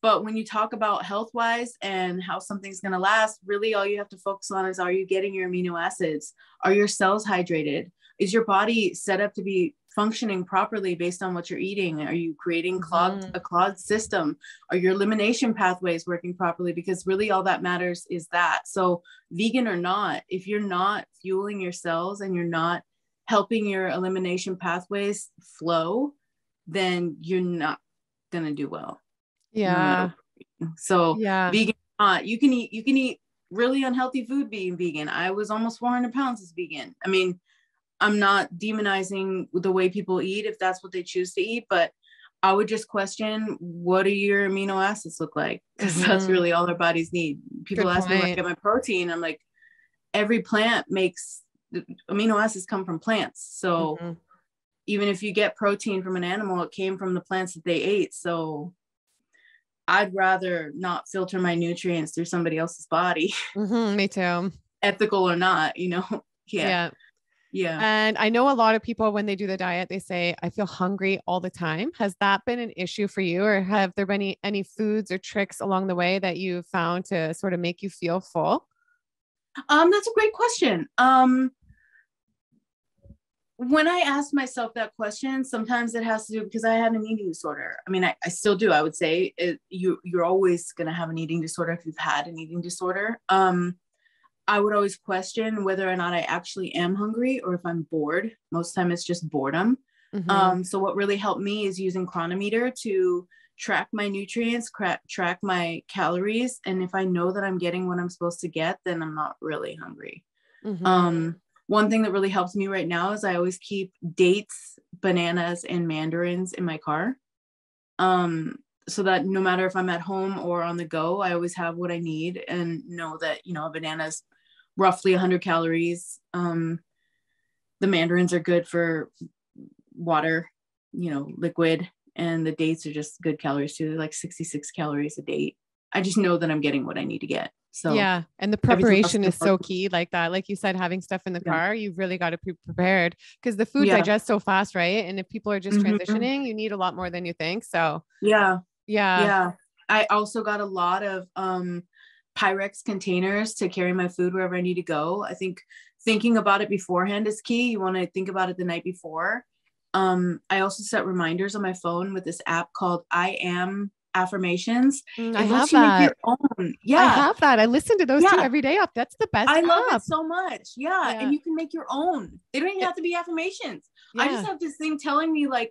But when you talk about health wise and how something's going to last, really all you have to focus on is are you getting your amino acids? Are your cells hydrated? Is your body set up to be functioning properly based on what you're eating? Are you creating clogged Mhm. a clogged system? Are your elimination pathways working properly? Because really all that matters is that. So vegan or not if you're not fueling your cells and you're not helping your elimination pathways flow then you're not going to do well. Yeah. so Yeah. vegan or not you can eat you can eat really unhealthy food being vegan. I was almost 400 pounds as vegan. I mean i'm not demonizing the way people eat if that's what they choose to eat but i would just question what do your amino acids look like because that's Mhm. really all our bodies need people Good ask me where i get my protein i'm like every plant makes amino acids come from plants so Mhm. even if you get protein from an animal, it came from the plants that they ate. So I'd rather not filter my nutrients through somebody else's body, Mhm, Me too. [LAUGHS] ethical or not, you know? [LAUGHS] Yeah. yeah. Yeah. And I know a lot of people, when they do the diet, they say, I feel hungry all the time. Has that been an issue for you? Or have there been any, any foods or tricks along the way that you found to sort of make you feel full? Um, that's a great question. Um, when I ask myself that question, sometimes it has to do because I had an eating disorder. I mean, I, I still do. I would say it, you you're always gonna have an eating disorder if you've had an eating disorder. Um, I would always question whether or not I actually am hungry or if I'm bored. Most time it's just boredom. Mhm. Um, so what really helped me is using Cronometer to track my nutrients, cra- track my calories, and if I know that I'm getting what I'm supposed to get, then I'm not really hungry. Mhm. Um, one thing that really helps me right now is I always keep dates, bananas, and mandarins in my car. Um, so that no matter if I'm at home or on the go, I always have what I need and know that, you know, a banana's roughly 100 calories. Um, the mandarins are good for water, you know, liquid, and the dates are just good calories too. They're like 66 calories a date. I just know that I'm getting what I need to get. So yeah. And the preparation is is so key, like that. Like you said, having stuff in the Yeah. car, you've really got to be prepared because the food Yeah. digests so fast, right? And if people are just Mhm. transitioning, you need a lot more than you think. So, yeah, yeah. yeah i also got a lot of um pyrex containers to carry my food wherever i need to go i think thinking about it beforehand is key you want to think about it the night before um i also set reminders on my phone with this app called i am affirmations Mm, I have you that. your own yeah I have that. I listen to those two every day up. That's the best I love app. it so much. Yeah. Yeah. And you can make your own. They don't even have to be affirmations. I just have this thing telling me like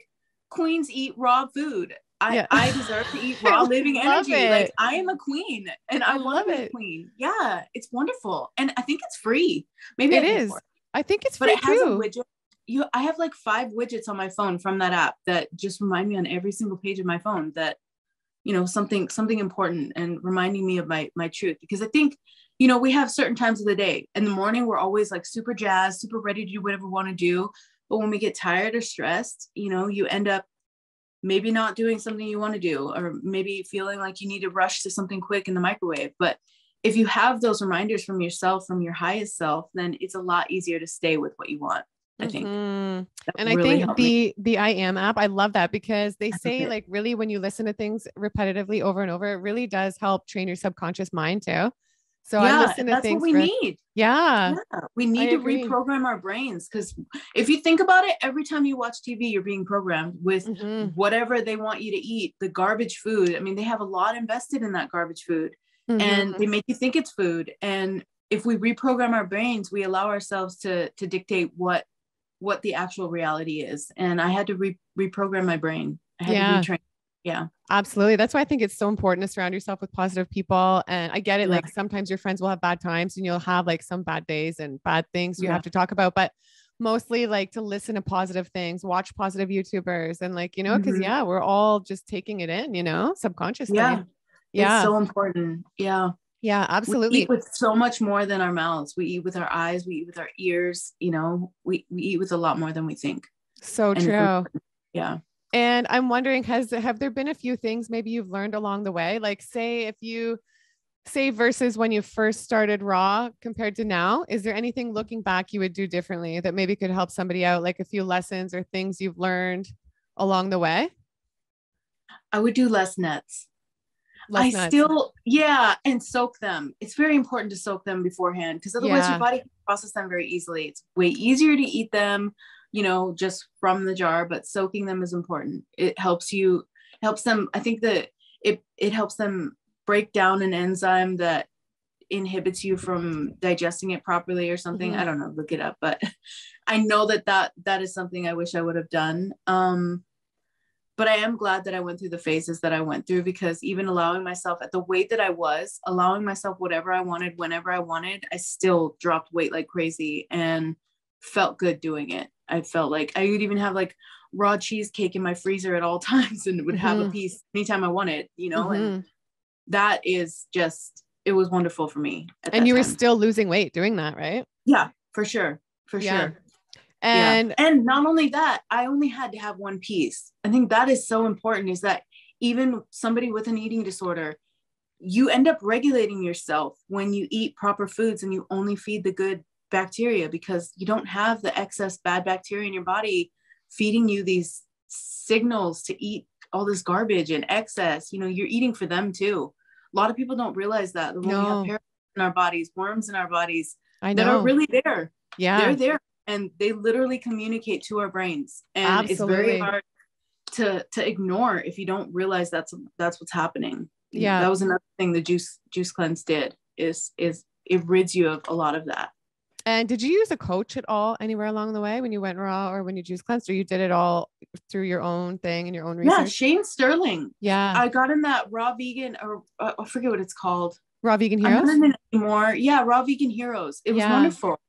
queens eat raw food. I, Yeah. I deserve to eat [LAUGHS] raw living energy. Like. I am a queen and I, I want love to be a it. queen. Yeah, it's wonderful. And I think it's free. Maybe it is. I pay is. for it. I think it's But free it has too. a widget. You I have like five widgets on my phone from that app that just remind me on every single page of my phone that you know something something important and reminding me of my my truth because I think you know we have certain times of the day in the morning we're always like super jazzed super ready to do whatever we want to do but when we get tired or stressed you know you end up maybe not doing something you want to do or maybe feeling like you need to rush to something quick in the microwave but if you have those reminders from yourself from your highest self then it's a lot easier to stay with what you want i think Mhm. That And I think helped me. the the I am app, I love that because they say like really when you listen to things repetitively over and over, it really does help train your subconscious mind too. So I yeah listen to that's things what we for- need yeah. yeah, we need to agree. reprogram our brains because if you think about it every time you watch tv you're being programmed with Mhm. whatever they want you to eat the garbage food i mean they have a lot invested in that garbage food and Mhm. they make you think it's food and if we reprogram our brains we allow ourselves to to dictate what what the actual reality is and i had to re- reprogram my brain i had Yeah. to retrain yeah Absolutely. That's why I think it's so important to surround yourself with positive people. And I get it. Yeah. Like sometimes your friends will have bad times and you'll have like some bad days and bad things you Yeah. have to talk about, but mostly like to listen to positive things, watch positive YouTubers and like, you know, because Mhm. yeah, we're all just taking it in, you know, subconsciously. yeah Yeah. it's so important yeah yeah, absolutely. we eat with so much more than our mouths we eat with our eyes we eat with our ears you know we, we eat with a lot more than we think so and true. yeah And I'm wondering, has have there been a few things maybe you've learned along the way? Like say if you say versus when you first started raw compared to now, is there anything looking back you would do differently that maybe could help somebody out, like a few lessons or things you've learned along the way? i would do less nuts Less I nuts. still, yeah, and soak them. It's very important to soak them beforehand because otherwise Yeah. your body can process them very easily. It's way easier to eat them you know, just from the jar, but soaking them is important. It helps you, helps them. I think that it it helps them break down an enzyme that inhibits you from digesting it properly or something. Mhm. I don't know. Look it up, but [LAUGHS] I know that that that is something I wish I would have done. Um, but I am glad that I went through the phases that I went through because even allowing myself at the weight that I was, allowing myself whatever I wanted whenever I wanted, I still dropped weight like crazy and felt good doing it. I felt like I would even have like raw cheesecake in my freezer at all [LAUGHS] times and would have a Mhm. piece anytime I wanted, you know, and Mhm. that is just it was wonderful for me. at and you were still losing weight doing that, right? yeah, for sure. For Yeah. sure. And yeah. and not only that i only had to have one piece i think that is so important is that even somebody with an eating disorder you end up regulating yourself when you eat proper foods and you only feed the good bacteria because you don't have the excess bad bacteria in your body feeding you these signals to eat all this garbage and excess. You know you're eating for them too. A lot of people don't realize that. When we have parasites in our bodies worms in our bodies I that know. are really there. Yeah. they're there and they literally communicate to our brains. And it's very hard to to ignore if you don't realize that's that's what's happening. Yeah. that was another thing the juice juice cleanse did is is it rids you of a lot of that And did you use a coach at all anywhere along the way when you went raw or when you juice cleansed, or you did it all through your own thing and your own research? yeah shane sterling Yeah. i got in that raw vegan or uh, i forget what it's called raw vegan I'm heroes. not in it anymore. Yeah, Raw Vegan Heroes. It was Yeah. wonderful.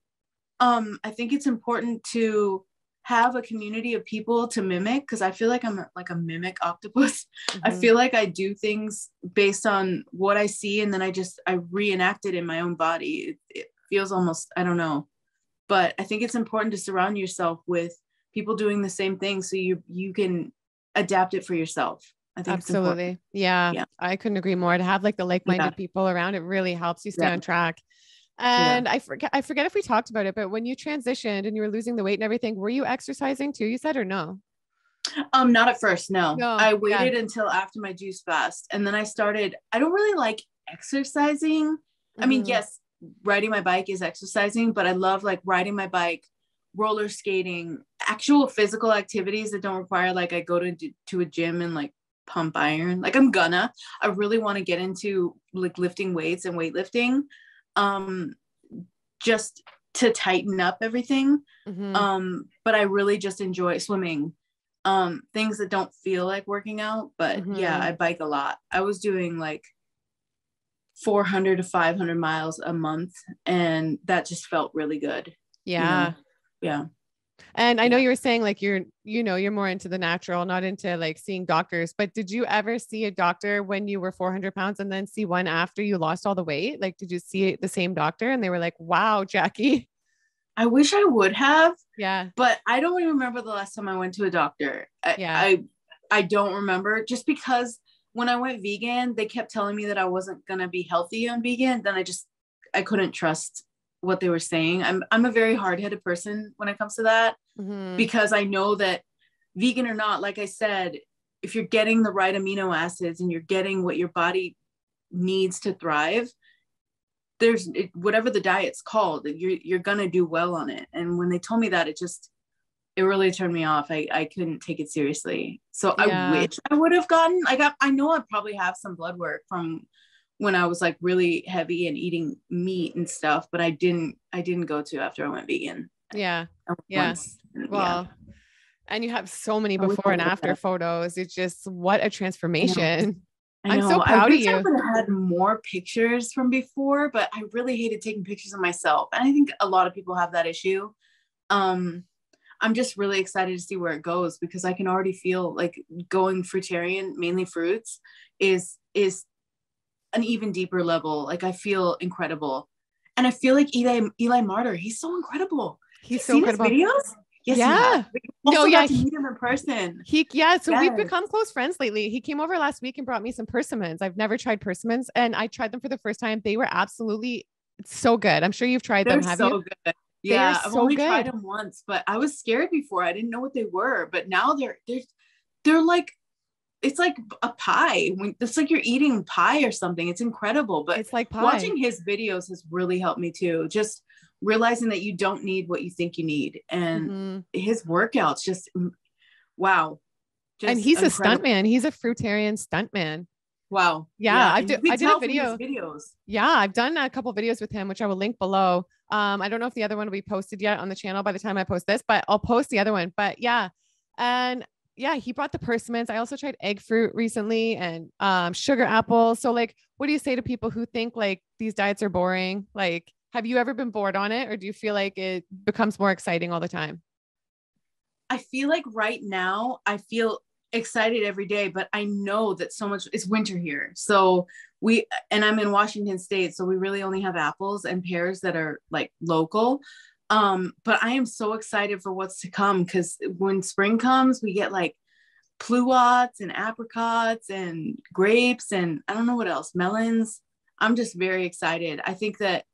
Um, I think it's important to have a community of people to mimic because I feel like I'm like a mimic octopus. [LAUGHS] I Mhm. feel like I do things based on what I see and then I just I reenact it in my own body. It, it feels almost I don't know. But I think it's important to surround yourself with people doing the same thing so you you can adapt it for yourself. I think it's. Absolutely. Yeah, Yeah. I couldn't agree more. To have like the like-minded people around, it really helps you stay Yeah. on track. And I forget, I forget if we talked about it, but when you transitioned and you were losing the weight and everything, were you exercising too? You said or no? Um, not at first, no. No, I yeah. waited until after my juice fast, and then I started. I don't really like exercising. I mean, Mhm. yes, riding my bike is exercising, but I love like riding my bike, roller skating, actual physical activities that don't require like I go to to a gym and like pump iron. Like I'm gonna. I really want to get into like lifting weights and weightlifting, um, just to tighten up everything Mhm. um but i really just enjoy swimming um things that don't feel like working out but yeah Mhm. i bike a lot i was doing like 400 to 500 miles a month and that just felt really good yeah. yeah And I know you were saying like you're, you know, you're more into the natural, not into like seeing doctors. But did you ever see a doctor when you were 400 pounds and then see one after you lost all the weight? Like, did you see the same doctor and they were like, wow, Jacqui? i wish i would have Yeah. but i don't even remember the last time i went to a doctor I, Yeah. I i don't remember just because when i went vegan they kept telling me that i wasn't gonna be healthy on vegan then i just i couldn't trust what they were saying i'm i'm a very hard-headed person when it comes to that Mhm. because i know that vegan or not like i said if you're getting the right amino acids and you're getting what your body needs to thrive there's it, whatever the diet's called you're you're gonna do well on it and when they told me that it just it really turned me off i i couldn't take it seriously so Yeah. i wish i would have gotten i got i know i probably have some blood work from when i was like really heavy and eating meat and stuff but i didn't i didn't go to after i went vegan Yeah. I went Yeah. Well, and you have so many I I before and after done. photos. It's just what a transformation. I I'm so proud of I I you. would have had more pictures from before, but I really hated taking pictures of myself. And I think a lot of people have that issue. Um, I'm just really excited to see where it goes because I can already feel like going fruitarian, mainly fruits, is is an even deeper level. Like I feel incredible. And I feel like Eli Eli Martyr, he's so incredible. He's Have so you seen his incredible. videos? Yes, Yeah. No, yeah, to meet him in person. He yeah, so we've become close friends lately. He came over last week and brought me some persimmons. I've never tried persimmons and I tried them for the first time. They were absolutely so good. I'm sure you've tried They're them, have so you? good. Yeah, I've so only tried them once, but I was scared before. I didn't know what they were, but now they're they're they're like it's like a pie. When it's like you're eating pie or something. It's incredible. But It's like pie. watching his videos has really helped me too. Just realizing that you don't need what you think you need and Mhm. his workouts just mm, wow and Just he's a stuntman. He's a fruitarian stuntman. wow Yeah, I and do- I did a tell from his video- videos Yeah, I've done a couple videos with him, which I will link below. Um, I don't know if the other one will be posted yet on the channel by the time I post this, but I'll post the other one. But yeah, and yeah, he brought the persimmons. I also tried egg fruit recently and um, sugar apples. So like, what do you say to people who think like these diets are boring? Like, have you ever been bored on it, or do you feel like it becomes more exciting all the time? I feel like right now I feel excited every day, but I know that so much it's winter here. So we and I'm in Washington state, so we really only have apples and pears that are like local. Um, but I am so excited for what's to come because when spring comes, we get like pluots and apricots and grapes and I don't know what else, melons. I'm just very excited. I think that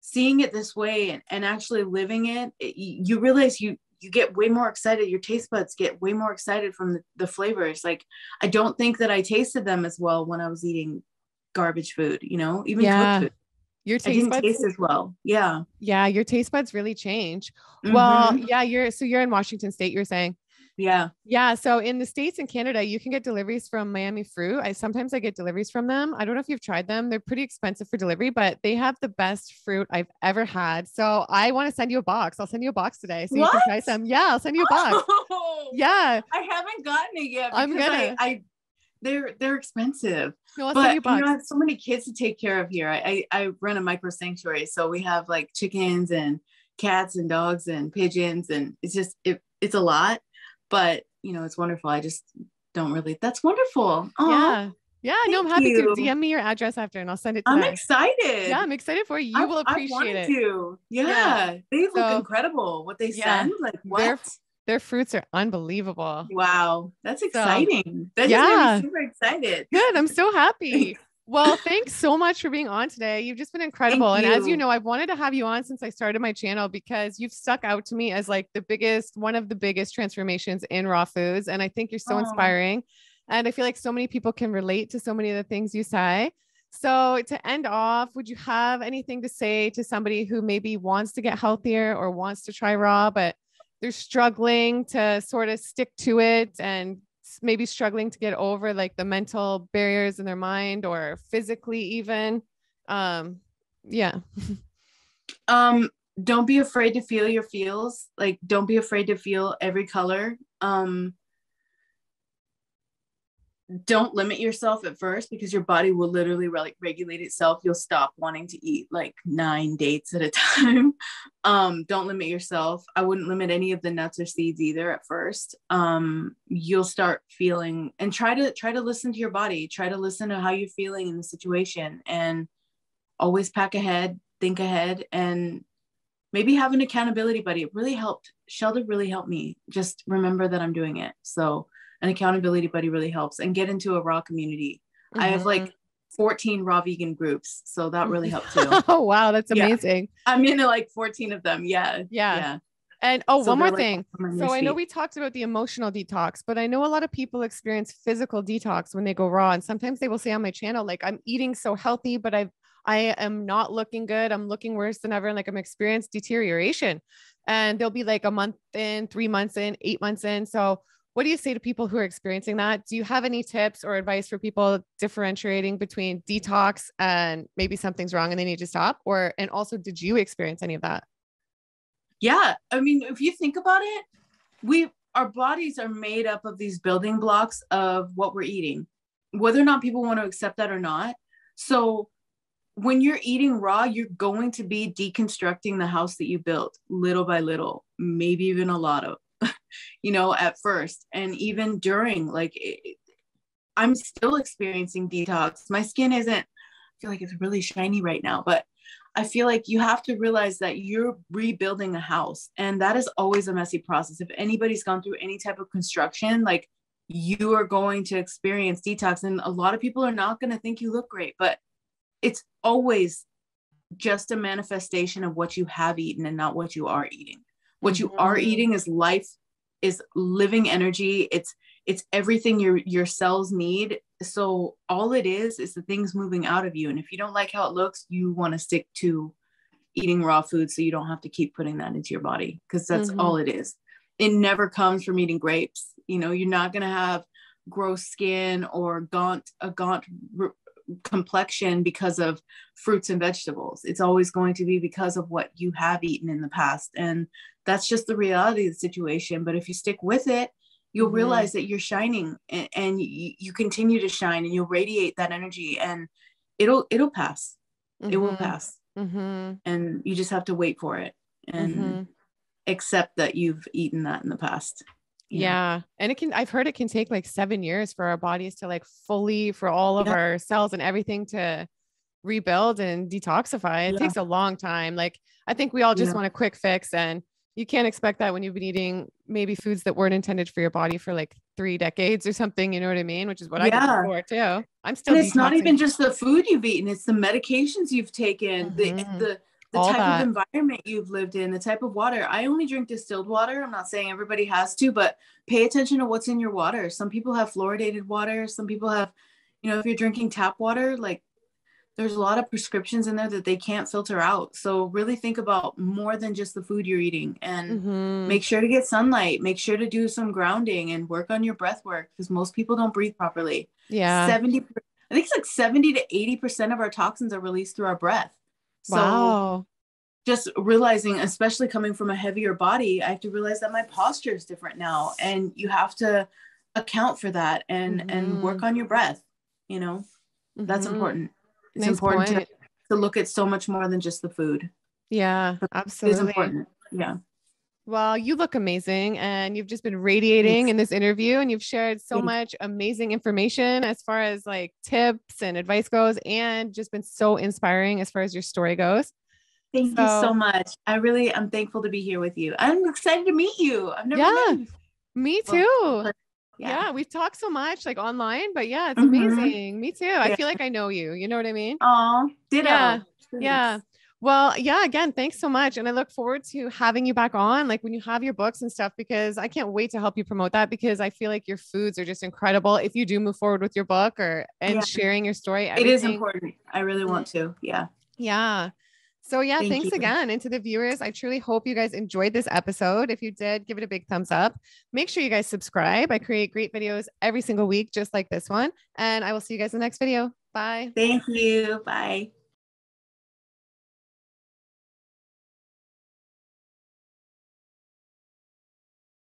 seeing it this way and, and actually living it, it, you realize you you get way more excited. Your taste buds get way more excited from the, the flavors. Like I don't think that I tasted them as well when I was eating garbage food, you know, even Yeah. cooked food. Your I taste buds, taste as well. Yeah. yeah, your taste buds really change. Well, Mhm. yeah, you're so you're in Washington State. You're saying. yeah. Yeah. So in the States and Canada, you can get deliveries from Miami Fruit. I sometimes I get deliveries from them. I don't know if you've tried them. They're pretty expensive for delivery, but they have the best fruit I've ever had. So I want to send you a box. I'll send you a box today. So you can try some. Yeah, I'll send you a box. Oh, [LAUGHS] Yeah. I haven't gotten it yet. I'm gonna. I, I they're they're expensive. No, but you you a box. know, I have so many kids to take care of here. I, I I run a micro sanctuary, so we have like chickens and cats and dogs and pigeons, and it's just it, it's a lot. But you know, it's wonderful. I just don't really. That's wonderful. Aw, yeah. Yeah. No, I'm happy you. to DM me your address after and I'll send it to you. I'm excited. Yeah, I'm excited for you. You I- will appreciate wanted it. To. Yeah, Yeah. they look So- incredible. What they Yeah. send, like what? Their fruits are unbelievable. Wow, that's exciting. that just yeah. made me super excited. Good. I'm so happy. [LAUGHS] Well, thanks so much for being on today. You've just been incredible. And as you know, I've wanted to have you on since I started my channel because you've stuck out to me as like the biggest, one of the biggest transformations in raw foods. And I think you're so Aw. inspiring. And I feel like so many people can relate to so many of the things you say. So to end off, would you have anything to say to somebody who maybe wants to get healthier or wants to try raw, but they're struggling to sort of stick to it and maybe struggling to get over like the mental barriers in their mind or physically even. Um yeah. Um don't be afraid to feel your feels. Like don't be afraid to feel every color. Um don't limit yourself at first because your body will literally re- regulate itself. You'll stop wanting to eat like nine dates at a [LAUGHS] time. Um don't limit yourself. I wouldn't limit any of the nuts or seeds either at first. Um you'll start feeling and try to try to listen to your body. Try to listen to how you're feeling in the situation and always pack ahead think ahead and maybe have an accountability buddy. It really helped. Sheldon really helped me. Just remember that i'm doing it. So an accountability buddy really helps and get into a raw community. I have like mm-hmm. 14 raw vegan groups so that really helped too. [LAUGHS] Oh wow that's Yeah. amazing. I'm into like 14 of them yeah yeah, yeah. And oh So one more thing. so i know we talked about the emotional detox but i know a lot of people experience physical detox when they go raw and sometimes they will say on my channel like i'm eating so healthy but i've i am not looking good. I'm looking worse than ever and like i'm experiencing deterioration. And they'll be like a month in three months in eight months in. So what do you say to people who are experiencing that? Do you have any tips or advice for people differentiating between detox and maybe something's wrong and they need to stop? Or and also did you experience any of that? Yeah i mean if you think about it we our bodies are made up of these building blocks of what we're eating whether or not people want to accept that or not. So when you're eating raw you're going to be deconstructing the house that you built little by little maybe even a lot of [LAUGHS] you know at first and even during like it, i'm still experiencing detox my skin isn't i feel like it's really shiny right now but I feel like you have to realize that you're rebuilding a house, and that is always a messy process. If anybody's gone through any type of construction, like you are going to experience detox, and a lot of people are not going to think you look great, but it's always just a manifestation of what you have eaten and not what you are eating. What you are Mhm. eating is life, is living energy. It's it's everything your your cells need so all it is is the things moving out of you and if you don't like how it looks you want to stick to eating raw food so you don't have to keep putting that into your body because that's Mhm. all it is. It never comes from eating grapes. You know, you're not going to have gross skin or gaunt a gaunt r- complexion because of fruits and vegetables. It's always going to be because of what you have eaten in the past and that's just the reality of the situation, but if you stick with it, you'll Mhm. realize that you're shining and, and you, you continue to shine and you'll radiate that energy and it'll it'll pass. It will Mhm. pass Mhm. and you just have to wait for it and Mhm. accept that you've eaten that in the past. know? Yeah. And it can, I've heard it can take like seven years for our bodies to like fully, for all of Yeah. our cells and everything to rebuild and detoxify. It Yeah. takes a long time. Like, I think we all just Yeah. want a quick fix. And you can't expect that when you've been eating maybe foods that weren't intended for your body for like three decades or something. You know what I mean? Which is what I Yeah. did before too. I'm still, and it's not even just the food you've eaten it's the medications you've taken the Mhm. the the All type that. of environment you've lived in the type of water i only drink distilled water i'm not saying everybody has to but pay attention to what's in your water some people have fluoridated water some people have you know if you're drinking tap water like there's a lot of prescriptions in there that they can't filter out so really think about more than just the food you're eating and Mhm. make sure to get sunlight make sure to do some grounding and work on your breath work because most people don't breathe properly yeah. 70 i think it's like 70 to 80 percent of our toxins are released through our breath so wow. just realizing especially coming from a heavier body i have to realize that my posture is different now and you have to account for that and and work on your breath you know that's Mhm. important it's Nice important to, to look at so much more than just the food Yeah, is absolutely. important yeah Well, you look amazing and you've just been radiating Thanks. in this interview and you've shared so Thanks. much amazing information as far as like tips and advice goes and just been so inspiring as far as your story goes. thank you So- so much i really i'm thankful to be here with you i'm excited to meet you i've never Yeah. met you. Me too. Yeah. we've talked so much like online, but yeah, it's Mhm. amazing. Me too. I feel like I know you. You know what I mean? Oh, ditto. Yeah, Thanks. Yeah. Well, yeah, again, thanks so much. And I look forward to having you back on, like when you have your books and stuff, because I can't wait to help you promote that because I feel like your foods are just incredible. If you do move forward with your book or and Yeah. sharing your story, It is important. I really want to. Yeah. Yeah. So yeah, Thank thanks you. again. And to the viewers, I truly hope you guys enjoyed this episode. If you did, give it a big thumbs up. Make sure you guys subscribe. I create great videos every single week, just like this one. And I will see you guys in the next video. Bye. Thank you. Bye.